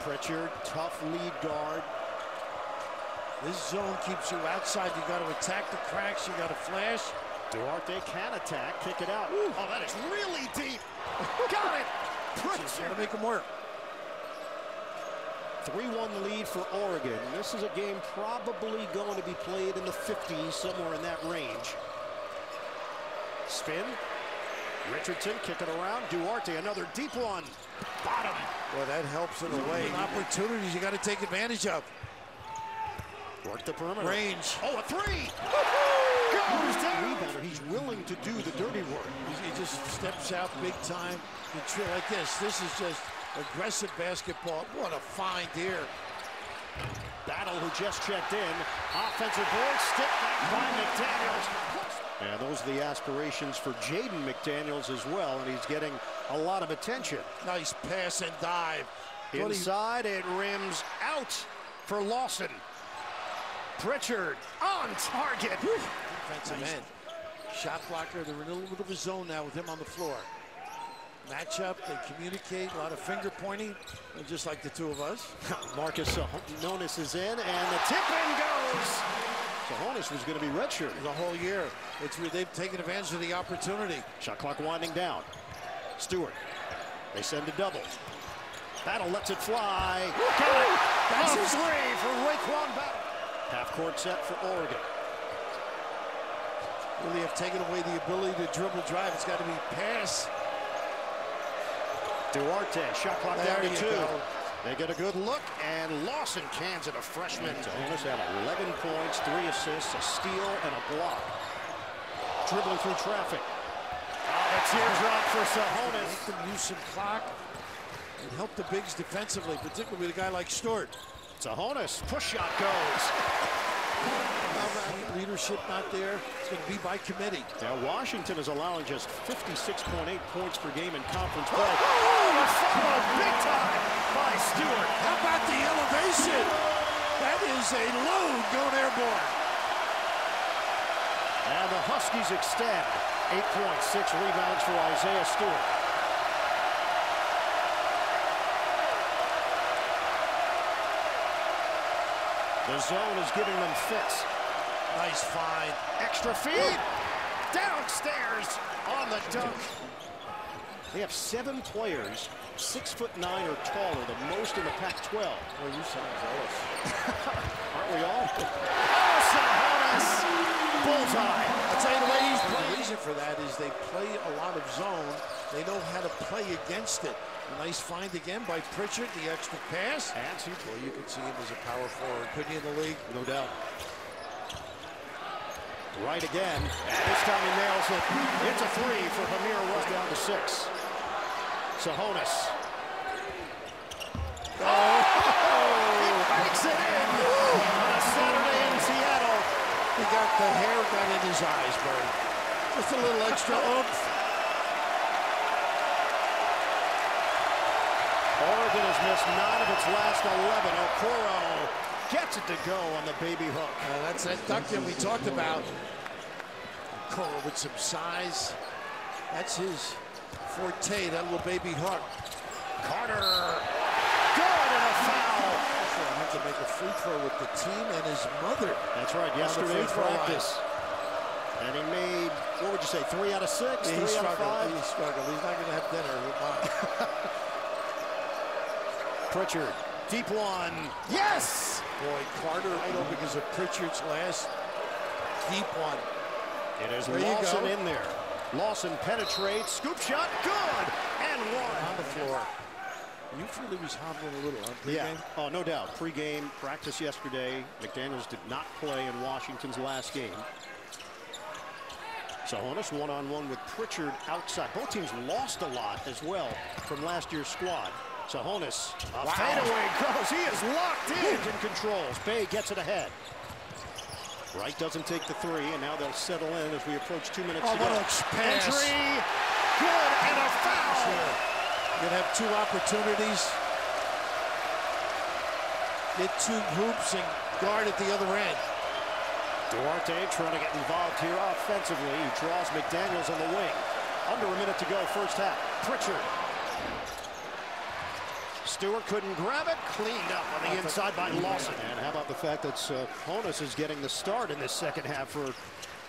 Pritchard, tough lead guard. This zone keeps you outside. You got to attack the cracks. You got to flash. Duarte can attack, kick it out. Ooh. Oh, that is really deep. got it. Pritchard. Got to make him work. 3-1 lead for Oregon. This is a game probably going to be played in the 50s, somewhere in that range. Spin. Richardson kicking around. Duarte, another deep one. Bottom. Well, that helps in a way. Opportunities you got to take advantage of. Work the perimeter. Range. Oh, a three. Goes down. Rebounder. He's willing to do the dirty work. He just steps out big time. Like this. This is just aggressive basketball. What a find here. Battle who just checked in. Offensive board. Stick back by McDaniels. And those are the aspirations for Jaden McDaniels as well, and he's getting a lot of attention. Nice pass and dive. Inside, it rims out for Lawson. Pritchard on target. Defensive nice. end. Shot blocker. They're in a little bit of a zone now with him on the floor. Matchup, they communicate, a lot of finger pointing, just like the two of us. Marcus uh, Nonis is in, and the tip in goes. Tsohonis was going to be redshirt the whole year. It's they've taken advantage of the opportunity. Shot clock winding down. Stewart. They send a double. Battle lets it fly. Got it. That's oh. his three for RaeQuan Battle. Half court set for Oregon. Really have taken away the ability to dribble drive. It's got to be pass. Duarte, shot clock there down to two. Go. They get a good look, and Lawson cans it, a freshman. Tsohonis had 11 points, three assists, a steal, and a block. Dribbling through traffic. Ah, oh, a teardrop for Tsohonis. Make them use some clock and help the bigs defensively, particularly with a guy like Stewart. Tsohonis, push shot goes. Leadership not there. It's going to be by committee. Now, Washington is allowing just 56.8 points per game in conference play. Oh, followed big time by Stewart. How about the elevation? That is a load going airborne. And the Huskies extend. 8.6 rebounds for Isaiah Stewart. The zone is giving them fits. Nice find. Extra feed. Downstairs on the dunk. They have seven players, six foot nine or taller, the most in the Pac-12. Well, you sound jealous. Aren't we all? Oh! Bullseye. I'll tell you the way he's playing. The reason for that is they play a lot of zone. They know how to play against it. A nice find again by Pritchard, the extra pass. And well, you can see him as a power forward. Couldn't he in the league? No doubt. Right again. This time he nails it. It's a three for Hameir Rush down to six. Tsohonis. Oh! He banks it in on a Saturday in Seattle. He got the hair in his eyes, Bird. Just a little extra oomph. Oregon has missed nine of its last 11. Okoro gets it to go on the baby hook. Uh, that's that ducking we talked about. Okoro with some size. That's his forte, that little baby hook. Carter, good and a foul. Also, I have to make a free throw with the team and his mother. That's right, yesterday in practice. And he made, what would you say, three out of six, yeah, three out of five? He struggled. He's not going to have dinner with mine. Pritchard, deep one. Yes! Boy, Carter idle because of Pritchard's last deep one. It is there Lawson in there. Lawson penetrates, scoop shot, good, and one. On the floor. You feel he was hobbling a little on pregame? Yeah, oh, no doubt. Pre-game practice yesterday. McDaniels did not play in Washington's last game. Tsohonis one-on-one with Pritchard outside. Both teams lost a lot as well from last year's squad. Tsohonis, a wow. fadeaway goes. He is locked in and controls. Bey gets it ahead. Wright doesn't take the three, and now they'll settle in as we approach two minutes oh, to go. Entry, good, and a foul. Sure. You're gonna have two opportunities. Get two groups and guard at the other end. Duarte trying to get involved here offensively. He draws McDaniels on the wing. Under a minute to go, first half. Pritchard Stewart couldn't grab it. Cleaned up on the inside by Lawson. And how about the fact that uh, Honus is getting the start in this second half for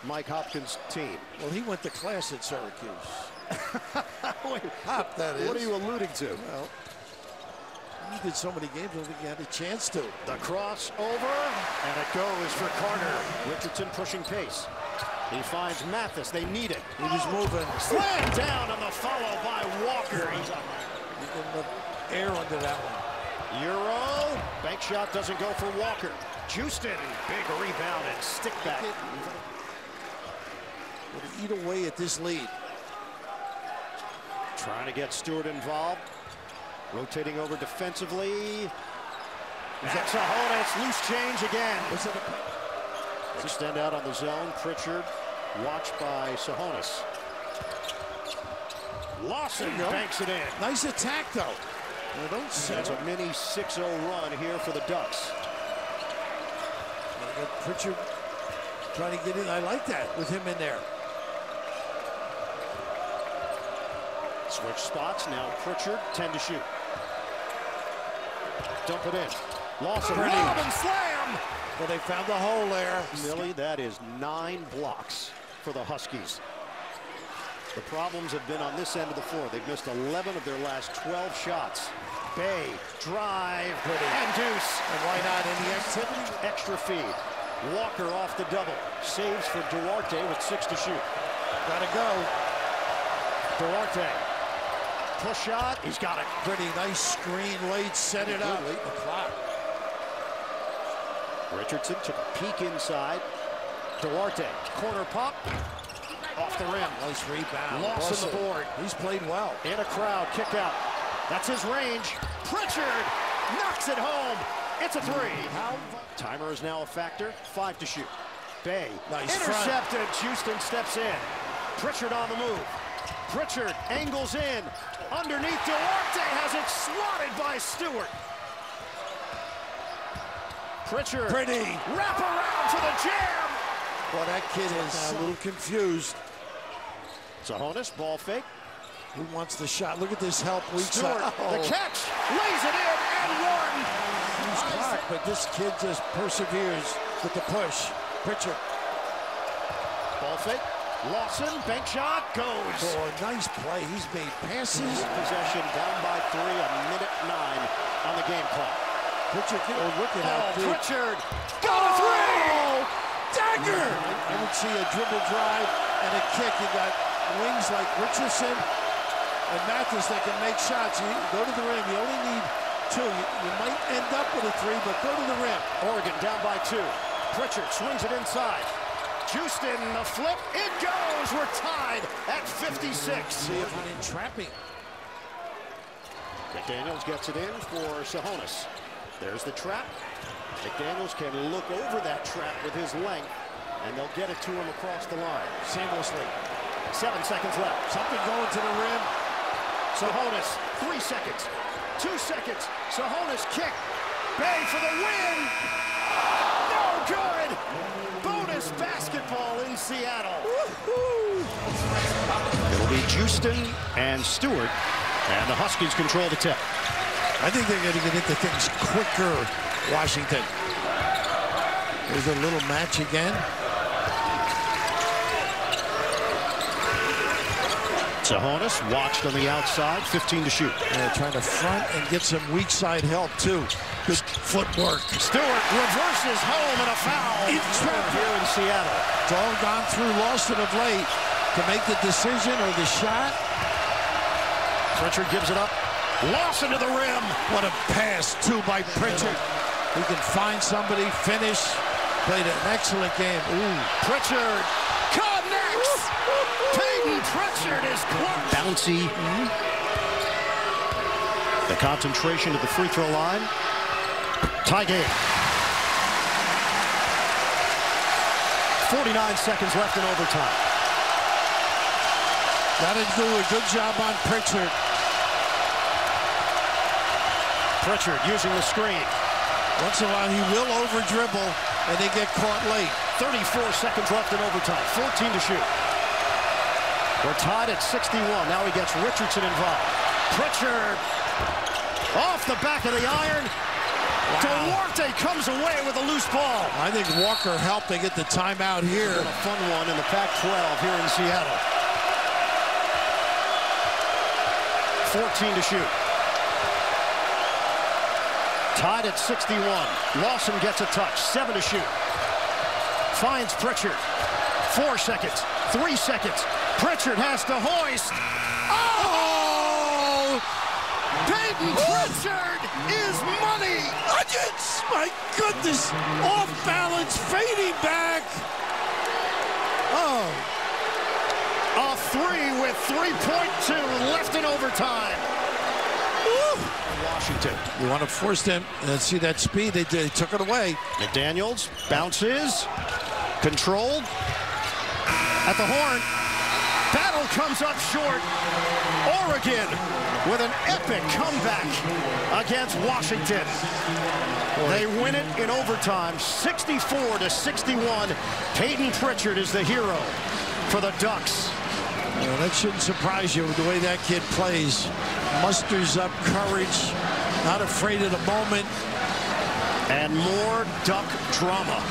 Mike Hopkins' team? Well, he went to class at Syracuse. Wait, Hop, that is. what are you alluding to? Well, he did so many games, I don't think he had a chance to. The cross over, and it goes for Carter. Richardson pushing pace. He finds Mathis. They need it. He was moving. Slam down on the follow by Walker. He getting the air under that one. Euro. Bank shot doesn't go for Walker. Juiston, big rebound and stick back. Would eat away at this lead. Trying to get Stewart involved. Rotating over defensively. That's a Honus. Loose change again. Was it a Extend out on the zone. Pritchard watched by Tsohonis. Lawson There you go. banks it in. nice attack though? Well, That's a mini 6-0 run here for the Ducks. Pritchard trying to get in. I like that with him in there. Switch spots. Now Pritchard, 10 to shoot. Dump it in. Lawson, Pretty. lob and slam. But they found the hole there. Millie, that is nine blocks for the Huskies. The problems have been on this end of the floor. They've missed 11 of their last 12 shots. Bey, drive, and deuce. And why not? Any activity? Extra feed. Walker off the double. Saves for Duarte with six to shoot. Gotta go. Duarte. Push shot. He's got it. Pretty nice screen late, set it up. Late in the clock. Richardson took a peek inside. Duarte. Corner pop. Off the rim. Nice rebound. Loss Plus in the board. He's played well. In a crowd. Kick out. That's his range. Pritchard knocks it home. It's a three. Timer is now a factor. Five to shoot. Bey. Nice front. Intercepted. Juiston steps in. Pritchard on the move. Pritchard angles in. Underneath Duarte has it swatted by Stewart. Pritchard. Pretty. Wrap around for the jam. Well, that kid is a little confused. Tsohonis, ball fake. Who wants the shot? Look at this help weak Stewart, side. the oh. catch, lays it in, and one. He's clock, but this kid just perseveres with the push. Pritchard. Ball fake. Lawson, bank shot, goes. Oh, nice play. He's made passes. Possession down by three, a minute nine on the game clock. Pritchard, oh, look at Oh, how deep. Pritchard got a oh! three. Dagger! I would see a dribble drive and a kick. You got wings like Richardson and Mathis that can make shots. You go to the rim. You only need two. You, you might end up with a three, but go to the rim. Oregon down by two. Pritchard swings it inside. Juiston, the flip, it goes. We're tied at 56. See if an entrapping. McDaniels gets it in for Tsohonis. There's the trap. McDaniels can look over that trap with his length, and they'll get it to him across the line. Seamlessly. Seven seconds left. Something going to the rim. Tsohonis, three seconds, two seconds. Tsohonis kick. Bey for the win. No good. Bonus basketball in Seattle. It'll be Juiston and Stewart, and the Huskies control the tip. I think they're going to get into things quicker, Washington. There's a little match again. Tsohonis watched on the outside, 15 to shoot. They're trying to front and get some weak side help, too. Good footwork. Stewart reverses home and a foul. Entrapment. here in Seattle. It's all gone through Lawson of late to make the decision or the shot. Pritchard gives it up. Lawson to the rim. What a pass, too, by Pritchard. He can find somebody, finish. Played an excellent game. Ooh. Pritchard. Payton Pritchard is close. Bouncy. The concentration at the free throw line. Tie game. 49 seconds left in overtime. Got to do a good job on Pritchard. Pritchard using the screen. Once in a while, he will over dribble, and they get caught late. 34 seconds left in overtime. 14 to shoot. We're tied at 61. Now he gets Richardson involved. Pritchard Off the back of the iron. Duarte comes away with a loose ball. I think Walker helped to get the timeout here. A fun one in the Pac-12 here in Seattle. 14 to shoot. Tied at 61. Lawson gets a touch. Seven to shoot. Finds Pritchard. Four seconds. Three seconds. Pritchard has to hoist. Oh! Payton Pritchard is money. Onions! My goodness! Off balance, fading back. Oh. A three with 3.2 left in overtime. Woo! Washington. You want to force them and see that speed? They, they took it away. McDaniels bounces. Controlled. At the horn. Battle comes up short. Oregon with an epic comeback against Washington. They win it in overtime, 64 to 61. Payton Pritchard is the hero for the Ducks. Well, that shouldn't surprise you with the way that kid plays. Musters up courage, not afraid of the moment. And more Duck drama